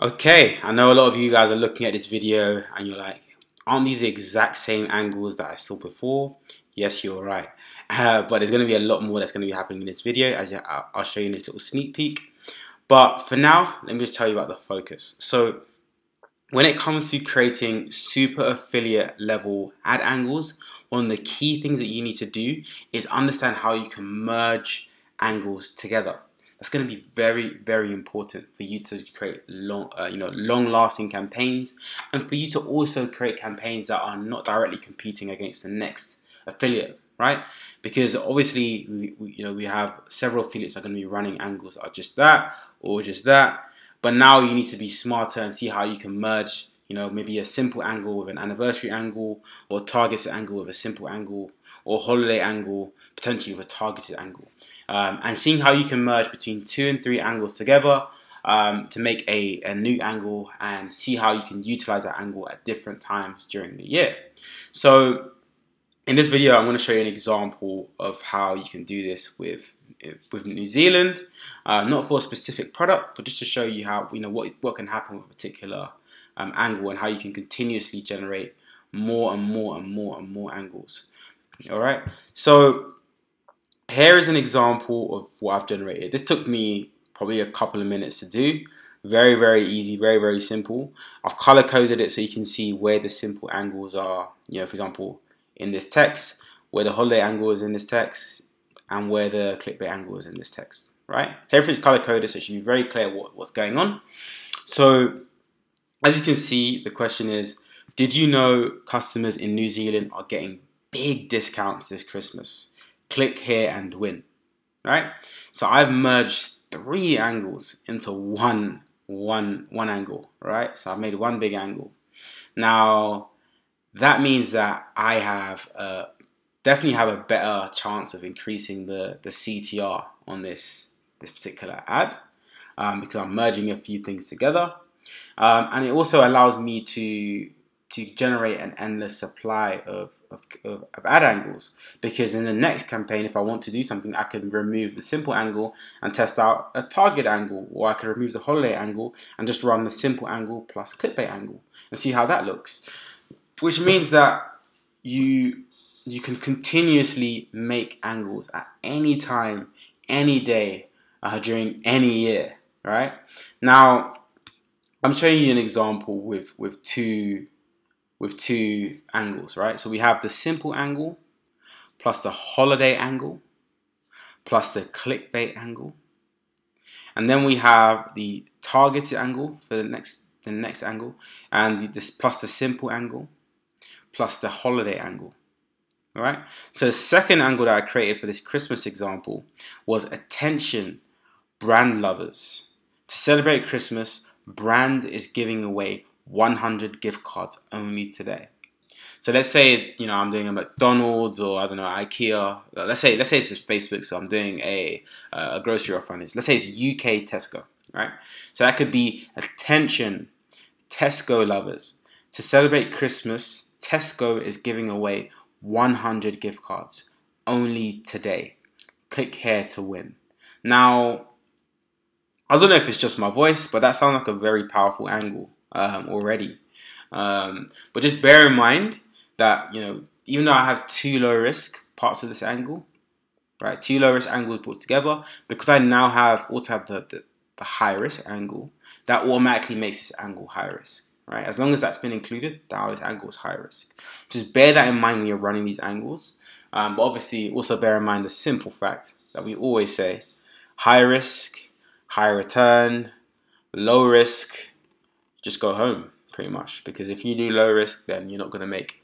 Okay, I know a lot of you guys are looking at this video and you're like, aren't these the exact same angles that I saw before? Yes, you're right. Uh, but there's going to be a lot more that's going to be happening in this video as I'll show you in this little sneak peek. But for now, let me just tell you about the focus. So when it comes to creating super affiliate level ad angles, one of the key things that you need to do is understand how you can merge angles together. That's going to be very, very important for you to create long, uh, you know, long-lasting campaigns, and for you to also create campaigns that are not directly competing against the next affiliate, right? Because obviously, we, we, you know, we have several affiliates that are going to be running angles that are just that or just that, but now you need to be smarter and see how you can merge, you know, maybe a simple angle with an anniversary angle, or targeted angle with a simple angle, or holiday angle, potentially with a targeted angle um, and seeing how you can merge between two and three angles together um, to make a, a new angle and see how you can utilize that angle at different times during the year. So in this video, I'm going to show you an example of how you can do this with with New Zealand, uh, not for a specific product, but just to show you how you know what what can happen with a particular um, angle and how you can continuously generate more and more and more and more angles. All right, so here is an example of what I've generated. This took me probably a couple of minutes to do. Very, very easy, very, very simple. I've color coded it so you can see where the simple angles are. You know, for example, in this text, where the holiday angle is in this text, and where the clickbait angle is in this text, right? So everything's color coded, so it should be very clear what, what's going on. So, as you can see, the question is, did you know customers in New Zealand are getting big discounts this Christmas? Click here and win, right? So I've merged three angles into one, one, one angle, right? So I've made one big angle. Now, that means that I have uh, definitely have a better chance of increasing the, the CTR on this, this particular ad um, because I'm merging a few things together. Um, and it also allows me to, to generate an endless supply of of, of, of, ad angles. Because in the next campaign if I want to do something I can remove the simple angle and test out a target angle or I can remove the holiday angle and just run the simple angle plus clickbait angle and see how that looks. Which means that you you can continuously make angles at any time any day uh, during any year right? Now I'm showing you an example with with two with two angles, right? So we have the simple angle plus the holiday angle plus the clickbait angle. And then we have the targeted angle for the next the next angle and this plus the simple angle plus the holiday angle. All right? So the second angle that I created for this Christmas example was attention brand lovers. To celebrate Christmas, brand is giving away 100 gift cards only today. So let's say you know I'm doing a McDonald's or I don't know IKEA. Let's say let's say it's Facebook, so I'm doing a uh, a grocery offer on this. Let's say it's UK Tesco, right? So that could be attention, Tesco lovers. To celebrate Christmas, Tesco is giving away 100 gift cards only today. Click here to win. Now, I don't know if it's just my voice, but that sounds like a very powerful angle um, already. Um, but just bear in mind that you know even though I have two low risk parts of this angle, right, two low risk angles put together, because I now have also have the, the, the high risk angle, that automatically makes this angle high risk. Right, as long as that's been included, now this angle is high risk. Just bear that in mind when you're running these angles. Um, but obviously, also bear in mind the simple fact that we always say high risk, high return, low risk, just go home pretty much. Because if you do low risk then you're not going to make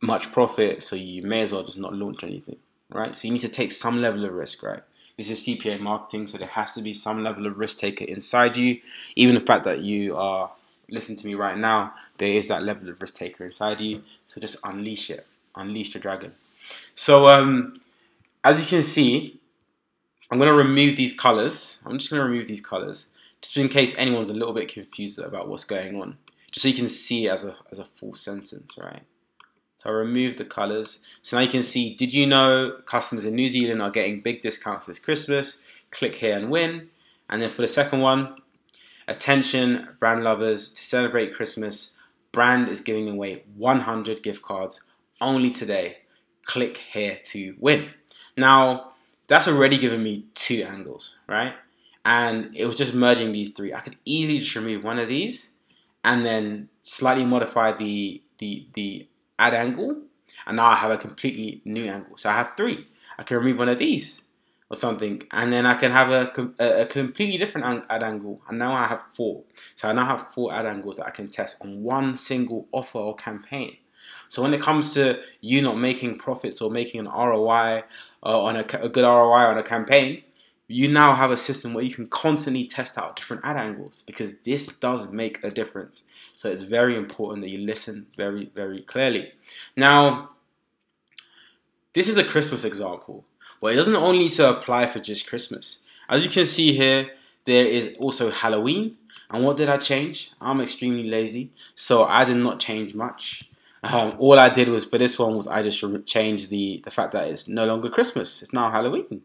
much profit so you may as well just not launch anything right? So you need to take some level of risk right? This is CPA marketing so there has to be some level of risk taker inside you. Even the fact that you are listening to me right now there is that level of risk taker inside you. So just unleash it. Unleash the dragon. So um as you can see I'm going to remove these colors. I'm just going to remove these colors just in case anyone's a little bit confused about what's going on, just so you can see it as a, as a full sentence, right? So I remove the colors. So now you can see, did you know customers in New Zealand are getting big discounts this Christmas? Click here and win. And then for the second one, Attention, brand lovers, to celebrate Christmas, brand is giving away 100 gift cards only today. Click here to win. Now, that's already given me two angles, right? And it was just merging these three. I could easily just remove one of these and then slightly modify the the the ad angle, and now I have a completely new angle. So I have three. I can remove one of these or something, and then I can have a, a, completely different ad angle, and now I have four. So I now have four ad angles that I can test on one single offer or campaign. So when it comes to you not making profits or making an ROI uh, on a, a good ROI on a campaign, you now have a system where you can constantly test out different ad angles because this does make a difference. So it's very important that you listen very, very clearly. Now, this is a Christmas example. But it doesn't only so apply for just Christmas. As you can see here, there is also Halloween. And what did I change? I'm extremely lazy, so I did not change much. Um, all I did was for this one was I just changed the the fact that it's no longer Christmas. It's now Halloween,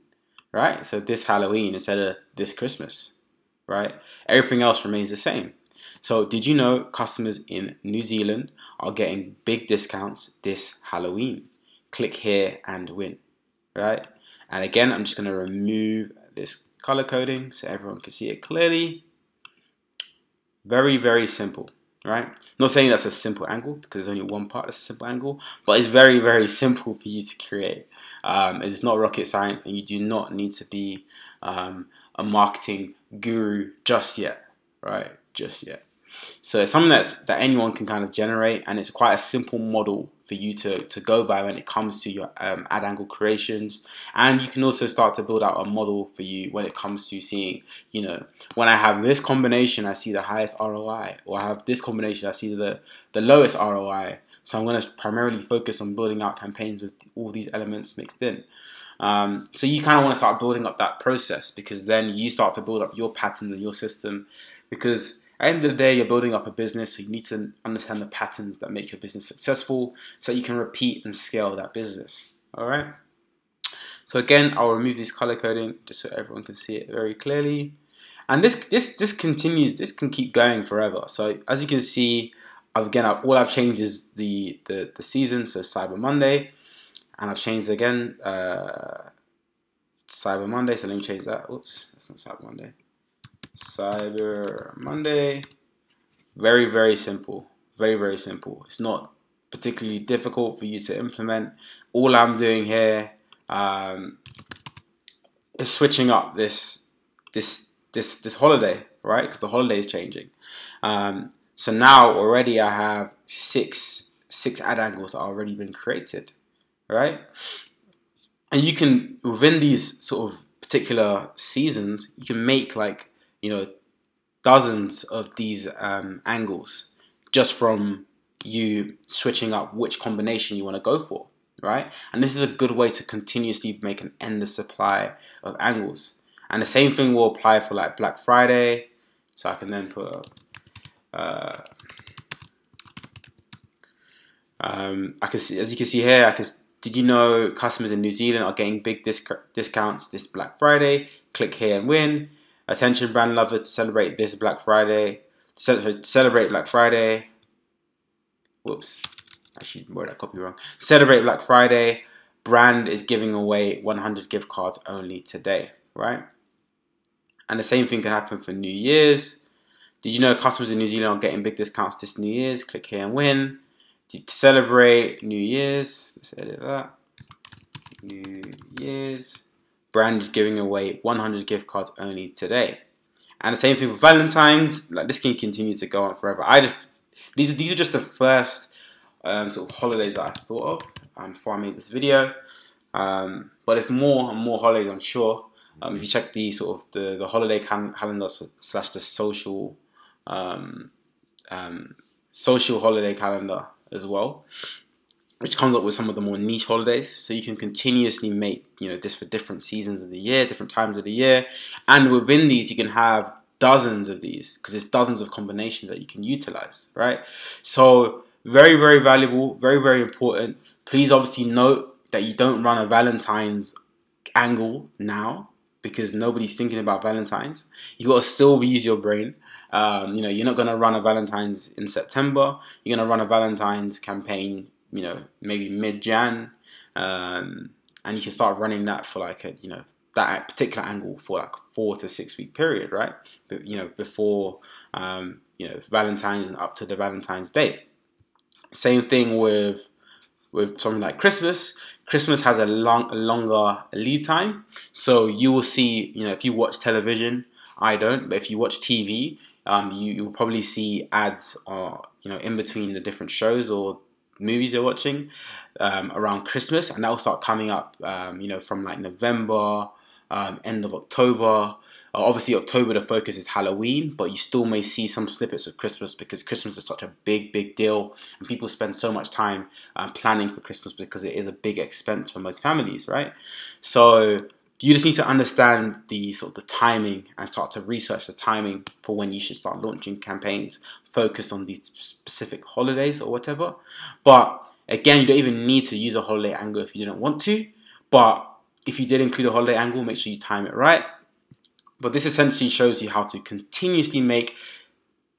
right? So this Halloween instead of this Christmas, right? Everything else remains the same. So did you know customers in New Zealand are getting big discounts this Halloween? Click here and win, right? And again, I'm just going to remove this color coding so everyone can see it clearly. Very, very simple, right? Not saying that's a simple angle because there's only one part that's a simple angle, but it's very, very simple for you to create. Um, it's not rocket science and you do not need to be um, a marketing guru just yet, right? Just yet. So it's something that's that anyone can kind of generate, and it's quite a simple model for you to, to go by when it comes to your um, ad angle creations. And you can also start to build out a model for you when it comes to seeing, you know, when I have this combination, I see the highest ROI, or I have this combination, I see the, the lowest ROI. So I'm going to primarily focus on building out campaigns with all these elements mixed in. Um, so you kind of want to start building up that process because then you start to build up your pattern and your system because at the end of the day, you're building up a business, so you need to understand the patterns that make your business successful so you can repeat and scale that business. All right. So again, I'll remove this color coding just so everyone can see it very clearly. And this this this continues. This can keep going forever. So as you can see, I've, again, all I've changed is the the, the season. So Cyber Monday, and I've changed again uh, Cyber Monday. So let me change that. Oops, that's not Cyber Monday. Cyber Monday. Very, very simple. Very, very simple. It's not particularly difficult for you to implement. All I'm doing here um, is switching up this this this this holiday, right? Because the holiday is changing. Um, so now already I have six six ad angles that already been created, right? And you can within these sort of particular seasons, you can make like you know, dozens of these um, angles just from you switching up which combination you want to go for, right? And this is a good way to continuously make an endless supply of angles. And the same thing will apply for like Black Friday. So I can then put, uh, um, I can see, as you can see here, I can, did you know customers in New Zealand are getting big disc discounts this Black Friday? Click here and win. Attention brand lovers to celebrate this Black Friday. Celebrate Black Friday. Whoops. Actually wrote that copy wrong. Celebrate Black Friday. Brand is giving away 100 gift cards only today, right? And the same thing can happen for New Year's. Did you know customers in New Zealand are getting big discounts this New Year's? Click here and win. To celebrate New Year's, let's edit that. New Year's brand is giving away 100 gift cards only today. And the same thing with Valentine's. Like this can continue to go on forever. I just these are these are just the first um, sort of holidays that I thought of um, before I made this video. Um, but there's more and more holidays, I'm sure. Um, if you check the sort of the, the holiday calendar slash the social um, um, social holiday calendar as well, which comes up with some of the more niche holidays. So you can continuously make, you know, this for different seasons of the year, different times of the year. And within these, you can have dozens of these because it's dozens of combinations that you can utilize, right? So very, very valuable, very, very important. Please obviously note that you don't run a Valentine's angle now, because nobody's thinking about Valentine's. You got to still use your brain. Um, you know, you're not going to run a Valentine's in September. You're going to run a Valentine's campaign, you know, maybe mid Jan. Um, and you can start running that for like a, you know, that particular angle for like four to six week period, right? But, you know, before, um, you know, Valentine's and up to the Valentine's Day. Same thing with with something like Christmas. Christmas has a long, a longer lead time, so you will see. You know, if you watch television, I don't, but if you watch TV, um, you you will probably see ads, or you know, in between the different shows or movies you're watching um, around Christmas, and that will start coming up. Um, you know, from like November, um, end of October, uh, obviously, October the focus is Halloween, but you still may see some snippets of Christmas because Christmas is such a big, big deal, and people spend so much time um, planning for Christmas because it is a big expense for most families, right? So you just need to understand the sort of the timing and start to research the timing for when you should start launching campaigns focused on these specific holidays or whatever. But again, you don't even need to use a holiday angle if you didn't want to. But if you did include a holiday angle, make sure you time it right but this essentially shows you how to continuously make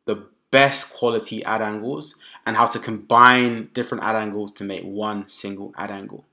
the best quality ad angles and how to combine different ad angles to make one single ad angle.